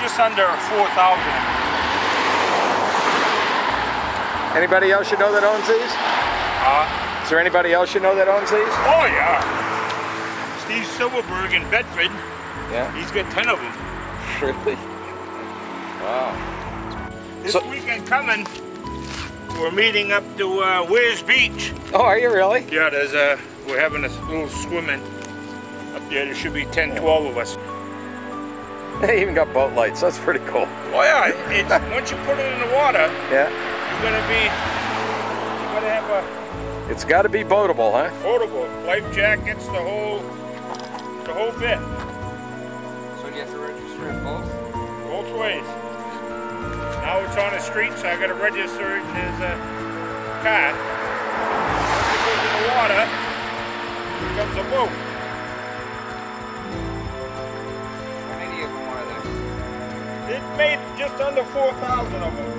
just under 4,000. Anybody else you know that owns these? Uh, Is there anybody else you know that owns these? oh yeah. Steve Silverberg in Bedford, Yeah. he's got 10 of them. Really? Wow. This So- weekend coming, we're meeting up to uh, Weirs Beach. Oh, are you really? Yeah, there's a, we're having a little swimming up there. There should be 10, 12 of us. They even got boat lights. That's pretty cool. Oh yeah, it's, once you put it in the water, Yeah. you're gonna be, you're gonna have a It's got to be boatable, huh? photo life jackets, the whole, the whole bit, So you have to register in both? both ways. Now it's on the street, so I gotta register it as a car. Once it goes in the water, it becomes a boat. Made just under 4,000 of them.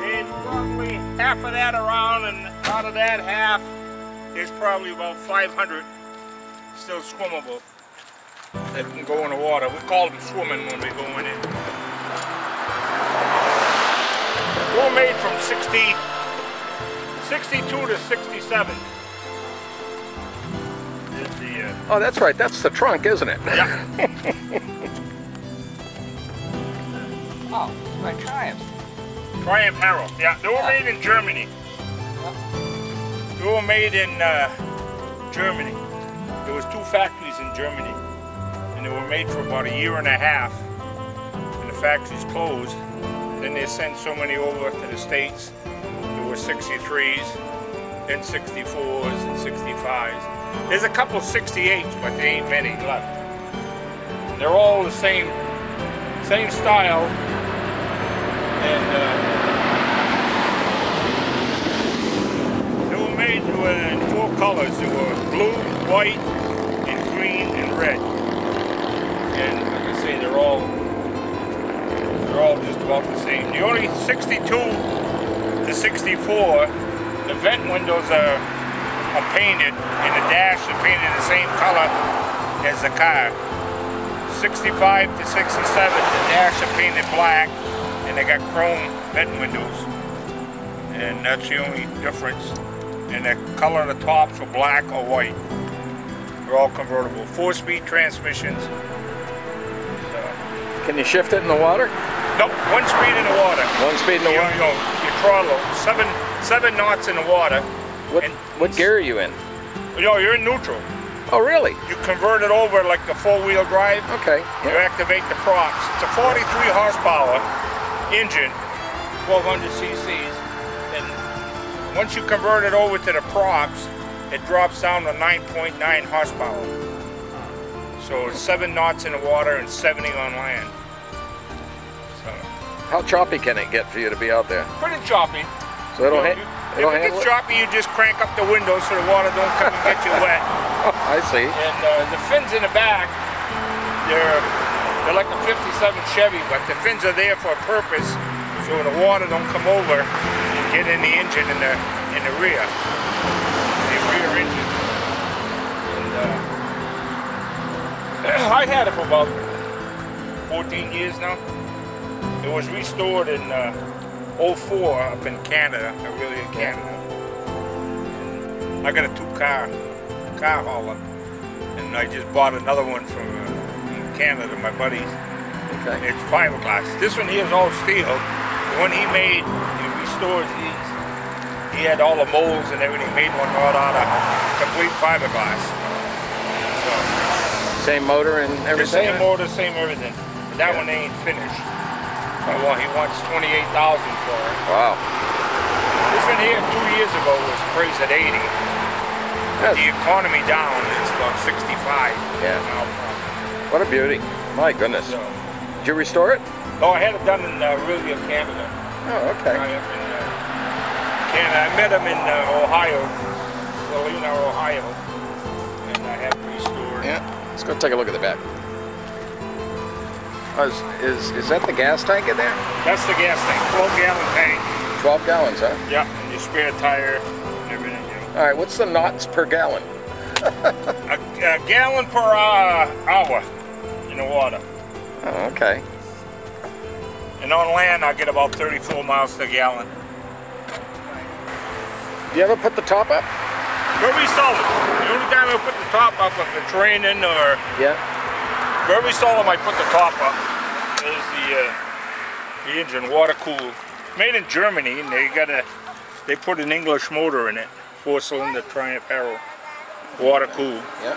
There's probably half of that around, and out of that half, there's probably about 500 still swimmable that can go in the water. We call them swimming when we go in it. Were made from 60, 62 to 67. The, uh, Oh, that's right. That's the trunk, isn't it? yeah. Oh, it's by Triumph. Triumph Herald. Yeah, they were made in Germany. They were made in uh, Germany. There was two factories in Germany, and they were made for about a year and a half. And the factories closed. Then they sent so many over to the states. There were 63s, then 64s and 65s. There's a couple 68s, but there ain't many left. They're all the same, same style, and. Uh, They were made in four colors. They were blue, white, and green, and red. And like I say, they're all they're all just about the same. The only 62 to 64, the vent windows are, are painted, and the dash are painted the same color as the car. 65 to 67, the dash are painted black, and they got chrome vent windows and that's the only difference. And the color of the tops are black or white. They're all convertible. Four-speed transmissions. So, Can you shift it in the water? no, one speed in the water. One speed in the You, water. you, you throttle seven seven knots in the water. What, and- what gear are you in? You know, you're in neutral. Oh, really? You convert it over like the four-wheel drive. Okay. You activate the props. It's a 43 horsepower engine, 1200 cc's, and once you convert it over to the props, it drops down to 9.9 horsepower. So it's seven knots in the water and 70 on land. So How choppy can it get for you to be out there? pretty choppy. So it'll, You know, you- it'll if it gets it? choppy, you just crank up the window so the water don't come and get you wet. I see. And uh, the fins in the back, they're they're like a 57 Chevy, but the fins are there for a purpose, so the water don't come over and get in the engine in the in the rear, the rear engine. And uh, I had it for about 14 years now. It was restored in uh, 04 up in Canada, uh, really in Canada. I got a two-car car hauler, and I just bought another one from, uh, from Canada, my buddies. Okay. It's fiberglass. This one here is all steel. The one he made, he restores these. He had all the molds and everything. Made one right out of complete fiberglass. So Same motor and everything? same motor, same everything. But that one ain't finished. Oh, he wa- he wants twenty-eight thousand for it. Wow. This one here two years ago was priced at eighty. Yes. The economy down, it's about sixty-five. Yeah. now. What a beauty. My goodness. So, Did you restore it? oh, I had it done in uh, Orillia, Canada. Oh, okay. I in uh, Canada. I met him in uh, Ohio, Salina, Ohio, and I had it restored. Yeah. Let's go take a look at the back. Oh, is, is, is that the gas tank in there? That's the gas tank, 12 gallon tank. 12 gallons, huh? Yeah, and your spare tire and everything. All right, what's the knots per gallon? a, a gallon per uh, hour in the water. Oh, okay. And on land, I get about 34 miles to gallon. Do you ever put the top up? Very seldom. The only time I put the top up if it's raining or Yeah. very seldom I put the top up is the uh, the engine water cooled. Made in Germany, and they got a they put an English motor in it, four cylinder Triumph Herald, water cooled. Yeah.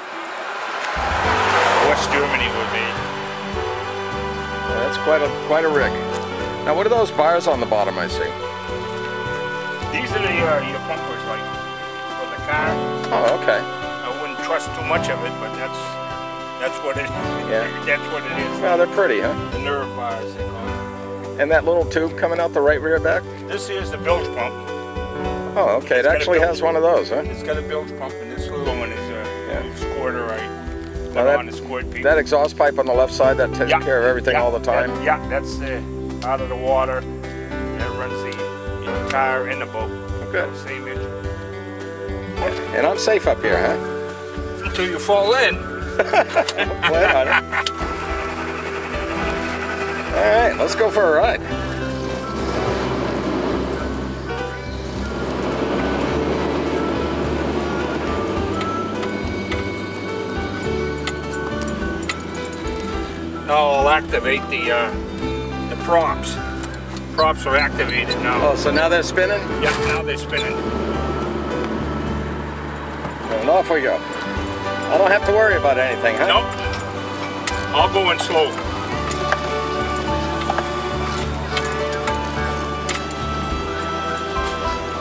West Germany were made. That's quite a quite a rig. Now, what are those bars on the bottom? I see. These are the uh, your bumpers, like for the car. Oh, okay. I wouldn't trust too much of it, but that's that's what it. Yeah. That's what it is. Well, they're pretty, huh? The nerf bars, they call it. And that little tube coming out the right rear back. This is the bilge pump. Oh, okay. It It's a actually has one of those, huh? It's got a bilge pump, and this little one is a Yeah. squirter I Now put that- on squirt people. That exhaust pipe on the left side that takes Yeah, care of everything yeah, all the time. that- yeah, that's uh, out of the water. That runs the, entire and the boat. Good. Same engine. And I'm safe up here, huh? Until you fall in. Plan on it. All right, let's go for a ride. Now I'll activate the uh, the props. Props are activated now. Oh, so now they're spinning, Yeah, now they're spinning. and off we go. I don't have to worry about anything, huh? Nope. I'll go in slow.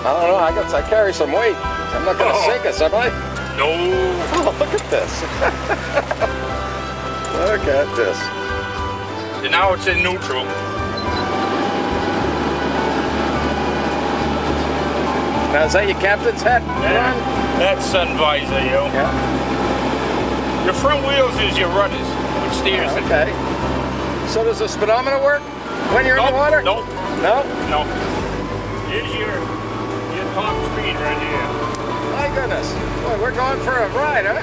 I don't know. I guess I carry some weight. I'm not going to Oh. sink us, am I? No. Oh, look at this. look at this. And now it's in neutral. Now, is that your captain's hat, Ron? That's sun visor, yo. Yeah. Your front wheels is your rudders, which steers it. Okay. So does the speedometer work when you're in the Nope, water? Nope, No? no. Here's your your top speed right here. My goodness. Boy, we're going for a ride, huh?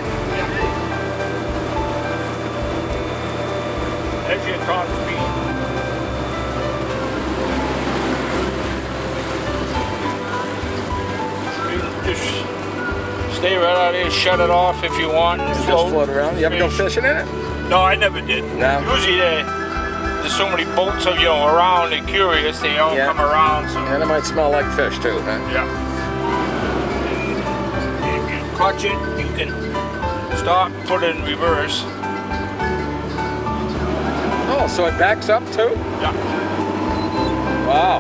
That's your top speed. Just stay right out here, shut it off if you want, Just float. float around. You ever go fishing in it? No, I never did. No? Usually they, there's so many boats of you know, around, they're curious, they all Yeah. come around, so And it might smell like fish too, huh? yeah. If you clutch it, you can stop, put it in reverse. Oh, so it backs up too? Yeah. Wow.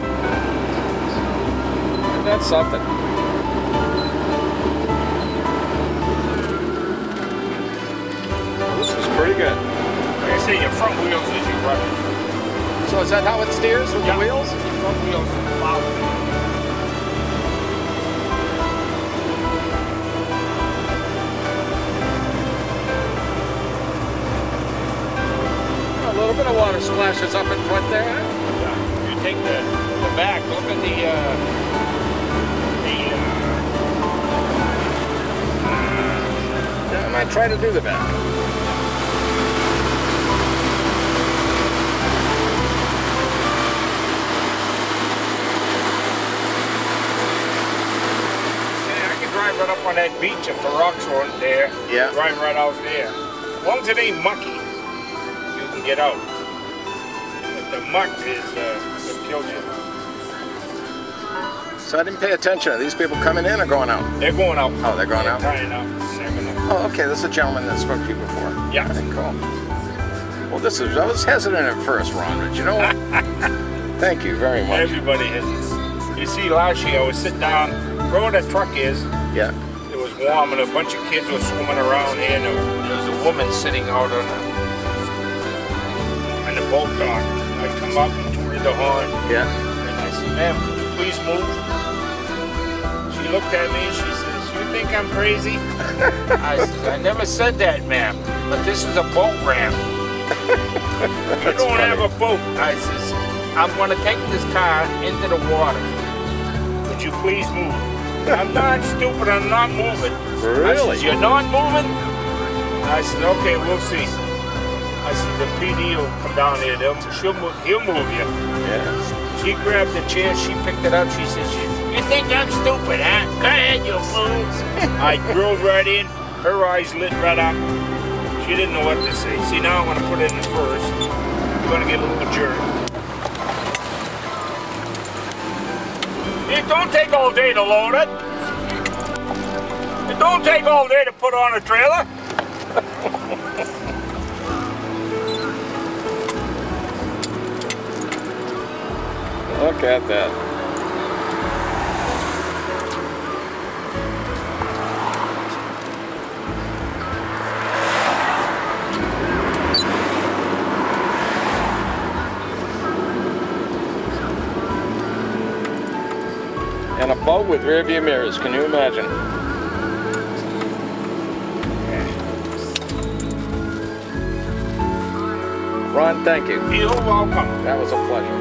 That's something. This is pretty good. Like I say, your front wheels is your rudders. So is that how it steers with Yeah. the wheels? Your front wheels is little bit of water splashes up in front there. Yeah. You take the, the back, look at the, uh, the, uh, Yeah, I might try to do the back. Yeah, I can drive right up on that beach if the rocks aren't there. Yeah. Drive right out there. As long as it ain't mucky, can get out. But the muck is uh, what kills you. So I didn't pay attention. Are these people coming in or going out? They're going out. Oh, they're going out? Tying. They're gonna- Oh, okay. This is a gentleman that spoke to you before. Yeah. Okay, cool. Well, this is. I was hesitant at first, Ron, but you know what? Thank you very much. Everybody has. You see, last year I was sitting down, where that truck is, Yeah. it was warm and a bunch of kids were swimming around here and there was a woman sitting out on the boat dock. I come up and tooted the horn. Yeah. And I said, ma'am, could you please move? She looked at me and she says, you think I'm crazy? I says, I never said that, ma'am, but this is a boat ramp. you don't have a boat. I says, I'm gonna take this car into the water. Could you please move? I'm not stupid, I'm not moving. I Really? says, you're not moving? I said, okay, we'll see. I said, the PD will come down there. They'll, she'll move, he'll move you. Yeah. She grabbed the chair, she picked it up, she says, You think I'm stupid, huh? Go ahead, you fool. I drove right in, her eyes lit right up. She didn't know what to say. See, now I'm gonna put it in first. I'm gonna get a little jerk. It don't take all day to load it. It don't take all day to put on a trailer. Look at that. And a boat with rear view mirrors, can you imagine? Ron, thank you. You're welcome. That was a pleasure.